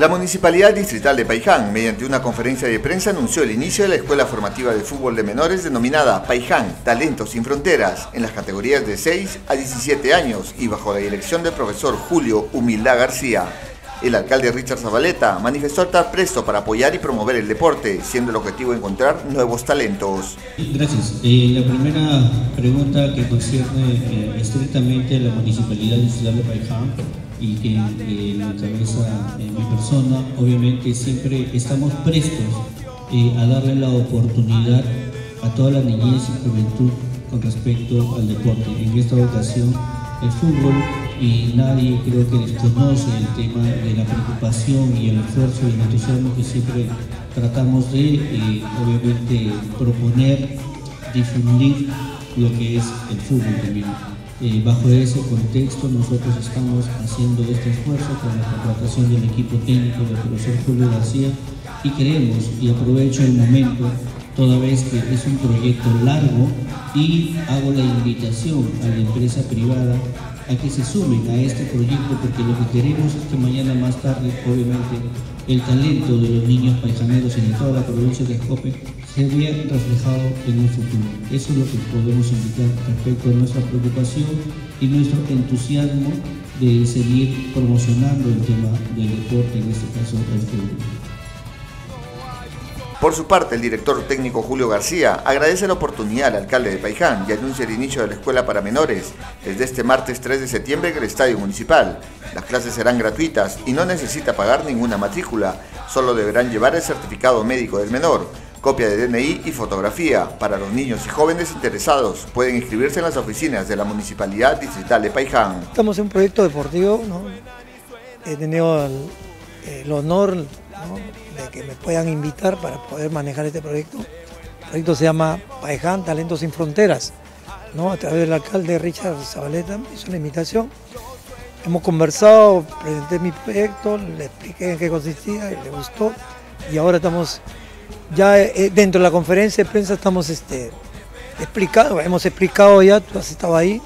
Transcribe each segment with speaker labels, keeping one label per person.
Speaker 1: La Municipalidad Distrital de Paiján, mediante una conferencia de prensa, anunció el inicio de la Escuela Formativa de Fútbol de Menores denominada Paiján, Talentos sin Fronteras, en las categorías de 6 a 17 años y bajo la dirección del profesor Julio Humildad García. El alcalde Richard Zabaleta manifestó estar presto para apoyar y promover el deporte, siendo el objetivo encontrar nuevos talentos.
Speaker 2: Gracias. Eh, la primera pregunta que concierne eh, estrictamente a la Municipalidad Distrital de Paiján y que eh, lo encabeza eh, mi persona, obviamente siempre estamos prestos eh, a darle la oportunidad a toda la niñez y juventud con respecto al deporte. En esta ocasión, el fútbol y nadie creo que desconoce el tema de la preocupación y el esfuerzo y el entusiasmo que siempre tratamos de, eh, obviamente, proponer, difundir lo que es el fútbol también. Eh, bajo ese contexto nosotros estamos haciendo este esfuerzo con la contratación del equipo técnico del profesor Julio García y creemos y aprovecho el momento toda vez que es un proyecto largo y hago la invitación a la empresa privada a que se sumen a este proyecto porque lo que queremos es que mañana más tarde, obviamente, el talento de los niños paisaneros de toda la provincia de Escope se vea reflejado en un futuro. Eso es lo que podemos indicar respecto a nuestra preocupación y nuestro entusiasmo de seguir promocionando el tema del deporte, en este caso el fútbol.
Speaker 1: Por su parte, el director técnico Julio García agradece la oportunidad al alcalde de Paiján y anuncia el inicio de la escuela para menores desde este martes 3 de septiembre en el Estadio Municipal. Las clases serán gratuitas y no necesita pagar ninguna matrícula, solo deberán llevar el certificado médico del menor, copia de DNI y fotografía. Para los niños y jóvenes interesados, pueden inscribirse en las oficinas de la Municipalidad Distrital de Paiján.
Speaker 3: Estamos en un proyecto deportivo, ¿no? he tenido el, el honor de que me puedan invitar para poder manejar este proyecto. El proyecto se llama Paiján Talentos sin Fronteras, ¿no? a través del alcalde Richard Zabaleta, me hizo la invitación. Hemos conversado, presenté mi proyecto, le expliqué en qué consistía y le gustó. Y ahora estamos, ya eh, dentro de la conferencia de prensa estamos este, explicando, hemos explicado ya, tú has estado ahí,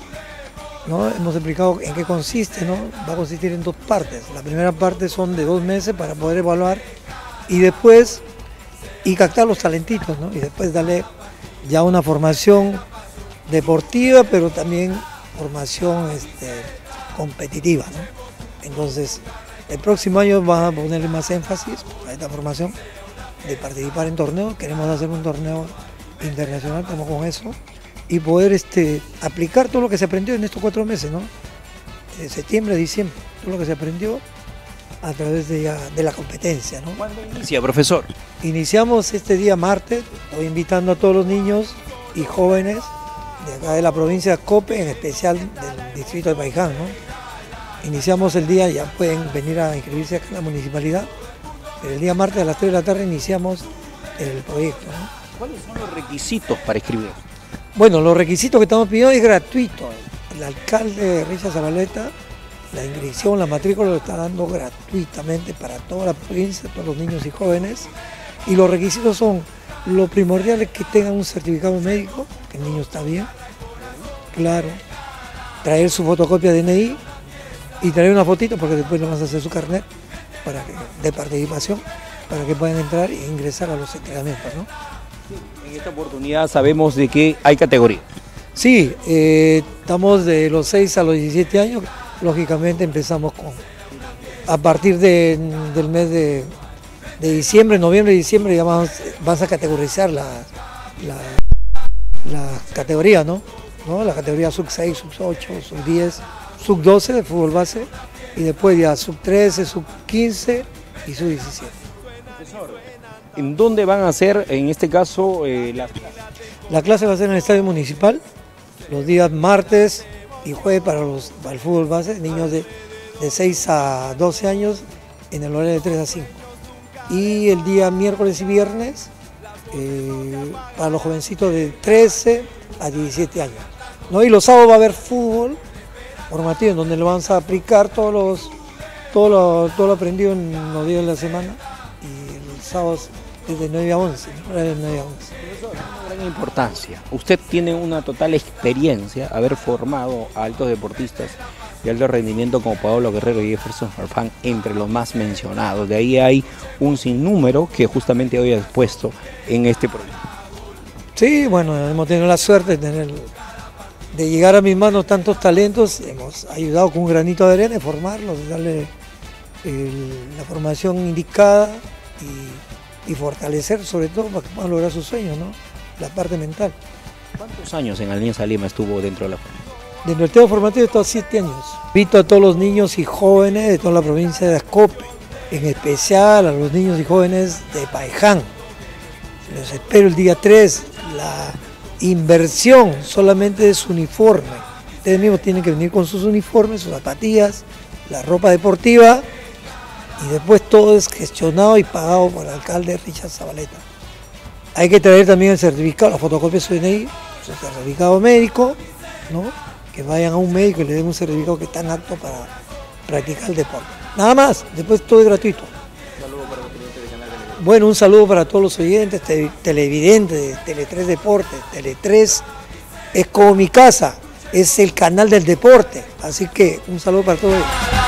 Speaker 3: ¿no? Hemos explicado en qué consiste, ¿no? Va a consistir en dos partes. La primera parte son de dos meses para poder evaluar y después y captar los talentitos, ¿no? Y después darle ya una formación deportiva, pero también formación este, competitiva. Entonces, el próximo año van a ponerle más énfasis a esta formación de participar en torneos. Queremos hacer un torneo internacional, estamos con eso y poder este, aplicar todo lo que se aprendió en estos cuatro meses, ¿no? De septiembre a diciembre, todo lo que se aprendió a través de, ya, de la competencia, ¿no?
Speaker 4: ¿Cuándo inicia, profesor?
Speaker 3: Iniciamos este día martes, estoy invitando a todos los niños y jóvenes de acá de la provincia de Cope, en especial del distrito de Paiján, ¿no? Iniciamos el día, ya pueden venir a inscribirse acá en la municipalidad, pero el día martes a las 3 de la tarde iniciamos el proyecto, ¿no?
Speaker 4: ¿Cuáles son los requisitos para escribir?
Speaker 3: Bueno, los requisitos que estamos pidiendo es gratuito. El alcalde Richard Zabaleta, la inscripción, la matrícula lo está dando gratuitamente para toda la provincia, todos los niños y jóvenes. Y los requisitos son, lo primordial es que tengan un certificado médico, que el niño está bien, claro, traer su fotocopia de DNI y traer una fotito porque después le vamos a hacer su carnet para de participación para que puedan entrar e ingresar a los entrenamientos. ¿no?
Speaker 4: En esta oportunidad sabemos de que hay categoría.
Speaker 3: Sí, eh, estamos de los 6 a los 17 años, lógicamente empezamos con, a partir de, del mes de, de, diciembre, noviembre y diciembre ya vamos, vas a categorizar la, la, la categoría, ¿no? ¿no? La categoría sub 6, sub 8, sub 10, sub 12 de fútbol base y después ya sub 13, sub 15 y sub 17.
Speaker 4: ¿En dónde van a ser, en este caso, eh, las clases?
Speaker 3: La clase va a ser en el Estadio Municipal, los días martes y jueves para, los, para el fútbol base, niños de, de 6 a 12 años en el horario de 3 a 5. Y el día miércoles y viernes eh, para los jovencitos de 13 a 17 años. ¿no? Y los sábados va a haber fútbol formativo en donde le vamos a aplicar todos los, todo, lo, todo lo aprendido en los días de la semana y los sábados desde 9 a 11, de 9 a 11.
Speaker 4: Una gran importancia. Usted tiene una total experiencia, haber formado a altos deportistas de alto rendimiento como Pablo Guerrero y Jefferson Farfán entre los más mencionados. De ahí hay un sinnúmero que justamente hoy ha expuesto en este proyecto.
Speaker 3: Sí, bueno, hemos tenido la suerte de, tener, de llegar a mis manos tantos talentos, hemos ayudado con un granito de arena, de formarlos, darle la formación indicada y, fortalecer sobre todo para que puedan lograr sus sueños, ¿no? la parte mental.
Speaker 4: ¿Cuántos años en Alianza Lima estuvo dentro de la formación?
Speaker 3: Dentro del tema formativo he estado siete años. Invito a todos los niños y jóvenes de toda la provincia de Ascope, en especial a los niños y jóvenes de Paiján. Los espero el día 3, la inversión solamente de su uniforme. Ustedes mismos tienen que venir con sus uniformes, sus zapatillas, la ropa deportiva y después todo es gestionado y pagado por el alcalde Richard Zabaleta. Hay que traer también el certificado, la fotocopia de su DNI, su certificado médico, ¿no? que vayan a un médico y le den un certificado que están aptos para practicar el deporte. Nada más, después todo es gratuito. Bueno, un saludo para todos los oyentes, televidentes de Tele3 Deportes. Tele3 es como mi casa, es el canal del deporte. Así que un saludo para todos ellos.